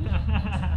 ha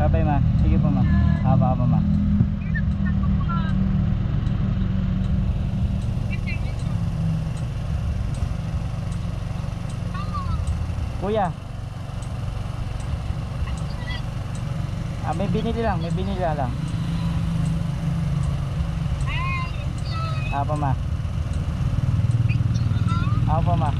Babay ma. Sige po ma. Haba haba ma. Kuya. Ah, may binili lang, may binili lang. Apa ma? Apa ma?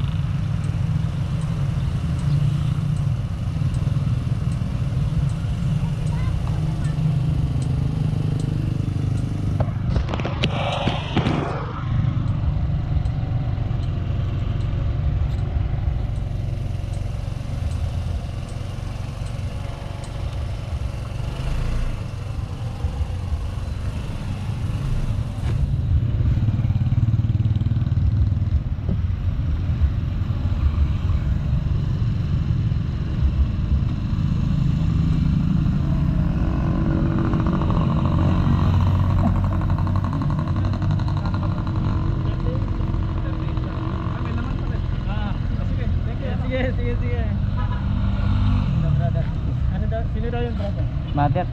Ah, sige. Thank you. Sige, sige, sige. Sino, brother? Ano yung brother? Mother.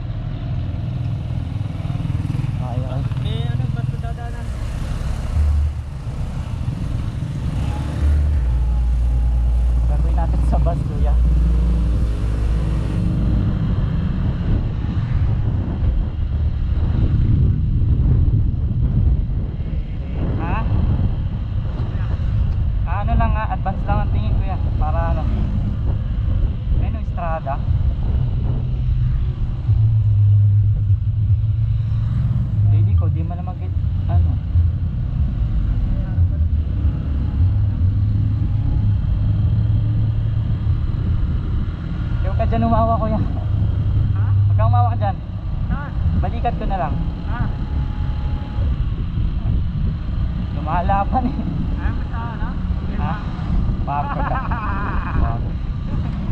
Okay, okay. May ano, ba't dadaanan? Gagawin natin sa bus, kuya. Ha? Ah, Ano advance lang ang tingin kuya. Para ano. Ano, Estrada? Hindi ko, di malamag ano. Huwag ka dyan umawa kuya. Ha? Huwag kang umawa ka dyan. Ha? Balikat ko na lang. Ha? Lumalaban eh. Ayaw mo sa ano? Ha? Pagod ka.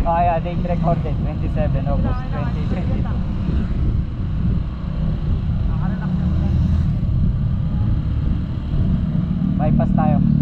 Oh yeah, date recorded 27 August 2022. Nakarelak na mo. Bypass tayo.